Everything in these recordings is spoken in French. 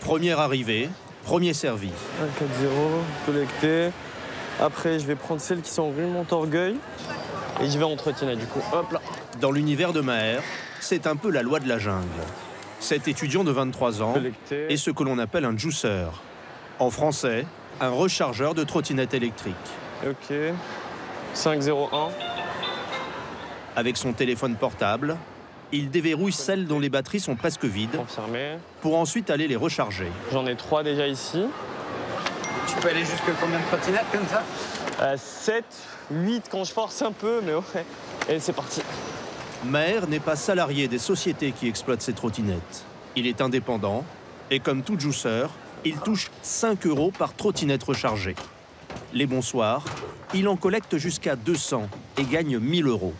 Première arrivée, premier servi. 1, 4, 0, collecté. Après, je vais prendre celles qui sont rue Montorgueil. Et je vais en trottinette, du coup. Hop là. Dans l'univers de Maher, c'est un peu la loi de la jungle. Cet étudiant de 23 ans Collecté. est ce que l'on appelle un juicer. En français, un rechargeur de trottinette électrique. Ok. 501. Avec son téléphone portable, il déverrouille celles dont les batteries sont presque vides Confirmé. pour ensuite aller les recharger. J'en ai trois déjà ici. Tu peux aller jusque combien de trottinettes comme ça? Euh, 7, 8 quand je force un peu, mais ouais. Et c'est parti. Maher n'est pas salarié des sociétés qui exploitent ces trottinettes. Il est indépendant et comme tout juicer, il touche 5 euros par trottinette rechargée. Les bons soirs, il en collecte jusqu'à 200 et gagne 1000 euros.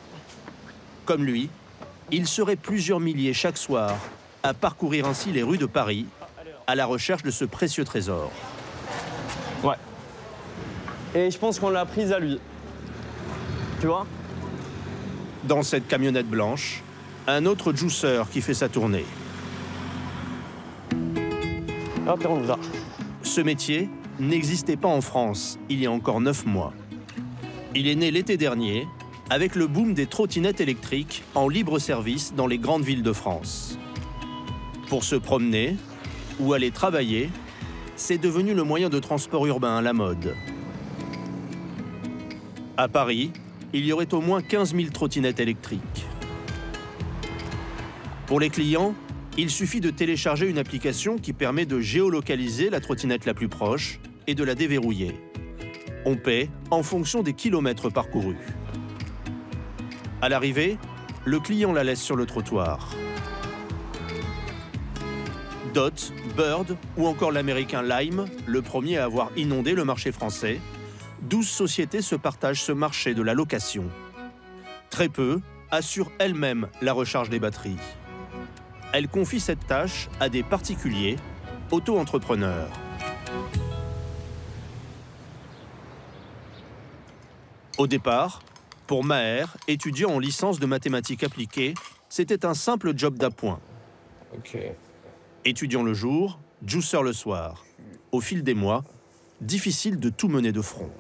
Comme lui, il serait plusieurs milliers chaque soir à parcourir ainsi les rues de Paris à la recherche de ce précieux trésor. Ouais. Et je pense qu'on l'a prise à lui. Tu vois? Dans cette camionnette blanche, un autre juicer qui fait sa tournée. Hop, et on va. Ce métier n'existait pas en France il y a encore 9 mois. Il est né l'été dernier avec le boom des trottinettes électriques en libre service dans les grandes villes de France. Pour se promener ou aller travailler, c'est devenu le moyen de transport urbain à la mode. À Paris, il y aurait au moins 15 000 trottinettes électriques. Pour les clients, il suffit de télécharger une application qui permet de géolocaliser la trottinette la plus proche et de la déverrouiller. On paie en fonction des kilomètres parcourus. À l'arrivée, le client la laisse sur le trottoir. Dot, Bird ou encore l'américain Lime, le premier à avoir inondé le marché français, 12 sociétés se partagent ce marché de la location. Très peu assurent elles-mêmes la recharge des batteries. Elles confient cette tâche à des particuliers, auto-entrepreneurs. Au départ, pour Maher, étudiant en licence de mathématiques appliquées, c'était un simple job d'appoint. Étudiant le jour, juicer le soir. Au fil des mois, difficile de tout mener de front.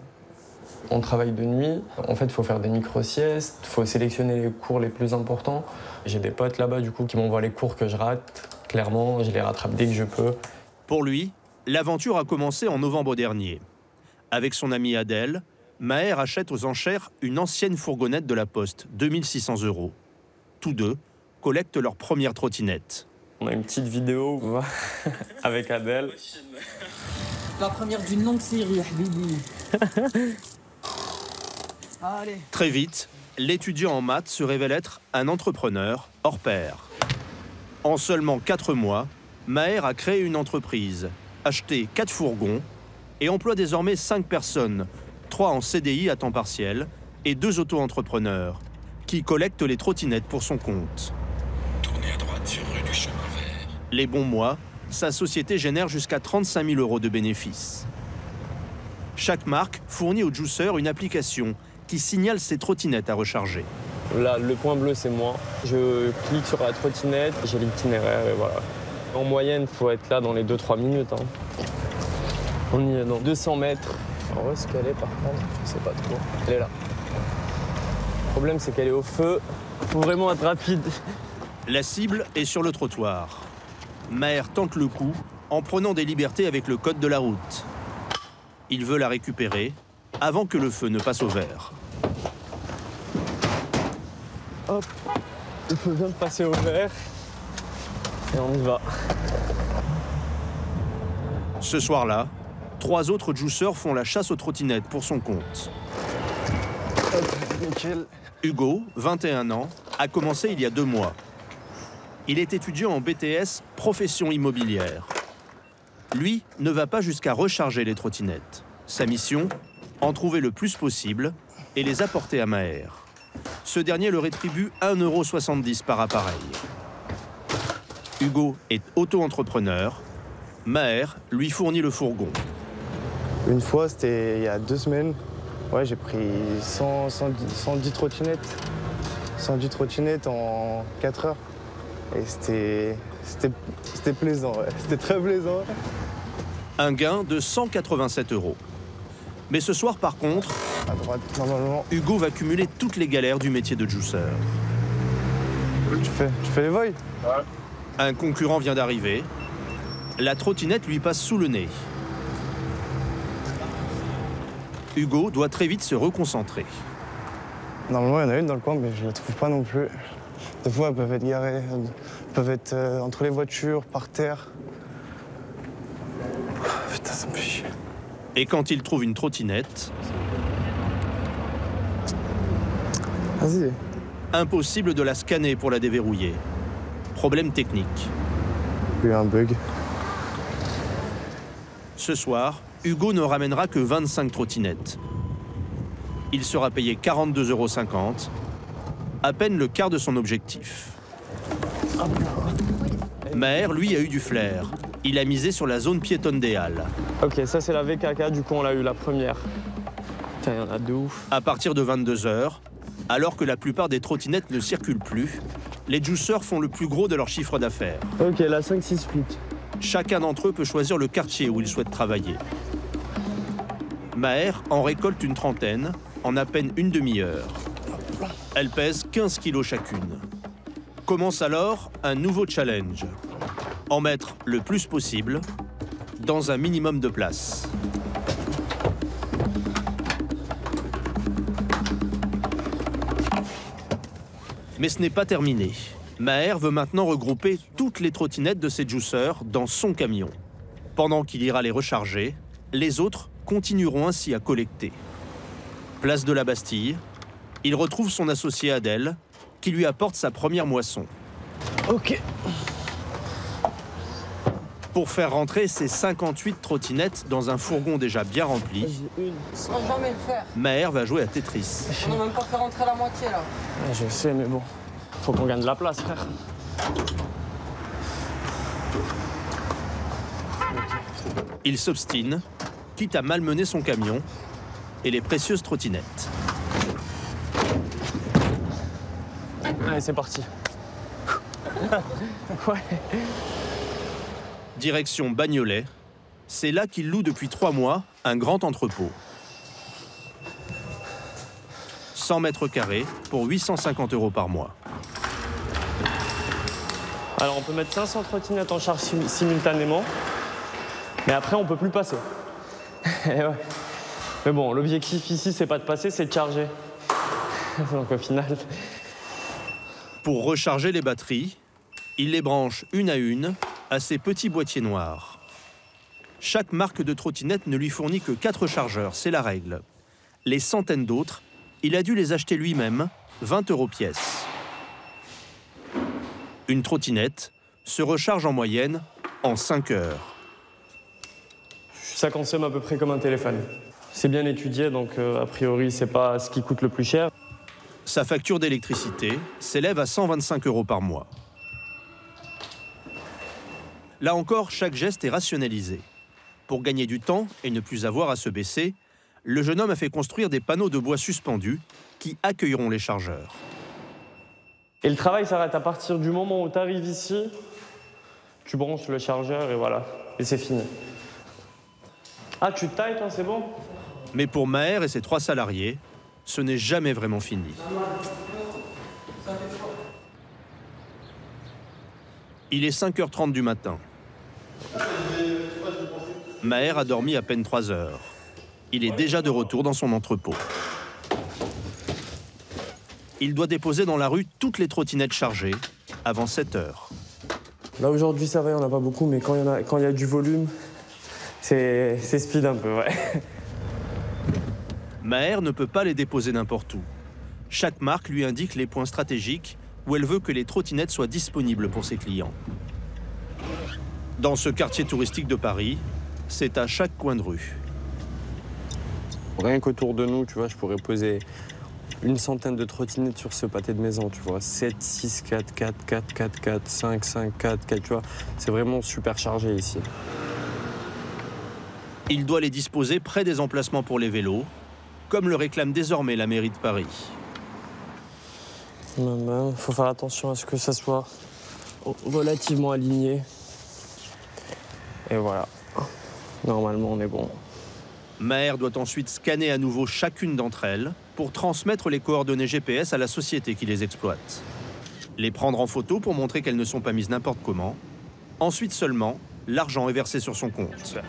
On travaille de nuit. En fait, il faut faire des micro-siestes, il faut sélectionner les cours les plus importants. J'ai des potes là-bas, du coup, qui m'envoient les cours que je rate. Clairement, je les rattrape dès que je peux. Pour lui, l'aventure a commencé en novembre dernier. Avec son ami Adèle, Maher achète aux enchères une ancienne fourgonnette de la Poste, 2600 euros. Tous deux collectent leur première trottinette. On a une petite vidéo avec Adèle. La première d'une longue série. Allez. Très vite, l'étudiant en maths se révèle être un entrepreneur hors pair. En seulement 4 mois, Maher a créé une entreprise, acheté 4 fourgons et emploie désormais 5 personnes, 3 en CDI à temps partiel et 2 auto-entrepreneurs, qui collectent les trottinettes pour son compte. Tournez à droite sur rue du Chemin Vert. Les bons mois, sa société génère jusqu'à 35 000 euros de bénéfices. Chaque marque fournit au juicer une application qui signale ses trottinettes à recharger. Là, le point bleu, c'est moi. Je clique sur la trottinette, j'ai l'itinéraire et voilà. En moyenne, il faut être là dans les 2-3 minutes. hein. On y est dans 200 mètres. Alors, où est-ce qu'elle est par contre Je sais pas trop. Elle est là. Le problème, c'est qu'elle est au feu. faut vraiment être rapide. La cible est sur le trottoir. Maher tente le coup en prenant des libertés avec le code de la route. Il veut la récupérer avant que le feu ne passe au vert. Hop, le feu vient de passer au vert. Et on y va. Ce soir-là, trois autres juiceurs font la chasse aux trottinettes pour son compte. Hugo, 21 ans, a commencé il y a deux mois. Il est étudiant en BTS profession immobilière. Lui ne va pas jusqu'à recharger les trottinettes. Sa mission En trouver le plus possible et les apporter à Maher. Ce dernier le rétribue 1,70€ par appareil. Hugo est auto-entrepreneur. Maher lui fournit le fourgon. Une fois, c'était il y a deux semaines. Ouais, j'ai pris 100, 110, 110 trottinettes. 110 trottinettes en 4 heures. Et c'était c'était c'était plaisant, ouais. C'était très plaisant. Un gain de 187 euros. Mais ce soir, par contre, À droite, normalement. Hugo va cumuler toutes les galères du métier de juicer. Tu fais, tu fais les voies Un concurrent vient d'arriver. La trottinette lui passe sous le nez. Hugo doit très vite se reconcentrer. Normalement, il y en a une dans le coin, mais je la trouve pas non plus. Des fois, elles peuvent être garées, elles peuvent être euh, entre les voitures, par terre. Putain, ça me fait chier. Et quand il trouve une trottinette, Vas-y. impossible de la scanner pour la déverrouiller. Problème technique. Il y a un bug. Ce soir, Hugo ne ramènera que 25 trottinettes. Il sera payé 42,50 euros, à peine le quart de son objectif. Maher, lui, a eu du flair. Il a misé sur la zone piétonne des Halles. Ok, ça c'est la VKK, du coup on l'a eu la première. Putain, il y en a de ouf. À partir de 22 heures, alors que la plupart des trottinettes ne circulent plus, les juiceurs font le plus gros de leur chiffre d'affaires. Ok, la 5, 6, 8. Chacun d'entre eux peut choisir le quartier où il souhaite travailler. Maher en récolte une trentaine en à peine une demi-heure. Elles pèsent 15 kilos chacune. Commence alors un nouveau challenge. En mettre le plus possible dans un minimum de place. Mais ce n'est pas terminé. Maher veut maintenant regrouper toutes les trottinettes de ses juiceurs dans son camion. Pendant qu'il ira les recharger, les autres continueront ainsi à collecter. Place de la Bastille, il retrouve son associé Adèle, qui lui apporte sa première moisson. Ok. Pour faire rentrer ses 58 trottinettes dans un fourgon déjà bien rempli, J'ai une. On saura jamais le faire. Maher va jouer à Tetris. On n'a même pas fait rentrer la moitié là. Ouais, je sais, mais bon. Faut qu'on gagne de la place, frère. Il s'obstine, quitte à malmener son camion et les précieuses trottinettes. Allez, c'est parti. ouais. Direction Bagnolet, c'est là qu'il loue depuis trois mois un grand entrepôt. 100 mètres carrés pour 850 euros par mois. Alors, on peut mettre 500 trottinettes en charge sim- simultanément. Mais après, on peut plus passer. Ouais. Mais bon, l'objectif ici, c'est pas de passer, c'est de charger. Donc au final, Pour recharger les batteries, il les branche une à une à ces petits boîtiers noirs. Chaque marque de trottinette ne lui fournit que 4 chargeurs, c'est la règle. Les centaines d'autres, il a dû les acheter lui-même, 20 euros pièce. Une trottinette se recharge en moyenne en 5 heures. ça consomme à peu près comme un téléphone. C'est bien étudié, donc euh, a priori, c'est pas ce qui coûte le plus cher. Sa facture d'électricité s'élève à 125 euros par mois. Là encore, chaque geste est rationalisé. Pour gagner du temps et ne plus avoir à se baisser, le jeune homme a fait construire des panneaux de bois suspendus qui accueilleront les chargeurs. Et le travail s'arrête à partir du moment où tu arrives ici, tu branches le chargeur et voilà. Et c'est fini. Ah, tu tailles, toi, c'est bon? Mais pour Maher et ses trois salariés, ce n'est jamais vraiment fini. Il est 5h30 du matin. Maher a dormi à peine 3 heures. Il est déjà de retour dans son entrepôt. Il doit déposer dans la rue toutes les trottinettes chargées avant 7 heures. Là, aujourd'hui, ça va, il n'y en a pas beaucoup, mais quand il y, en a- quand il y a du volume, c'est c'est speed un peu, ouais. Maher ne peut pas les déposer n'importe où. Chaque marque lui indique les points stratégiques où elle veut que les trottinettes soient disponibles pour ses clients. Dans ce quartier touristique de Paris, c'est à chaque coin de rue. Rien qu'autour de nous, tu vois, je pourrais poser une centaine de trottinettes sur ce pâté de maison, tu vois. 7, 6, 4, 4, 4, 4, 4, 5, 5, 4, 4, tu vois. C'est vraiment super chargé ici. Il doit les disposer près des emplacements pour les vélos, comme le réclame désormais la mairie de Paris. Il faut faire attention à ce que ça soit relativement alignées. Et voilà. Normalement, on est bon. Maher doit ensuite scanner à nouveau chacune d'entre elles pour transmettre les coordonnées GPS à la société qui les exploite. Les prendre en photo pour montrer qu'elles ne sont pas mises n'importe comment. Ensuite seulement, l'argent est versé sur son compte.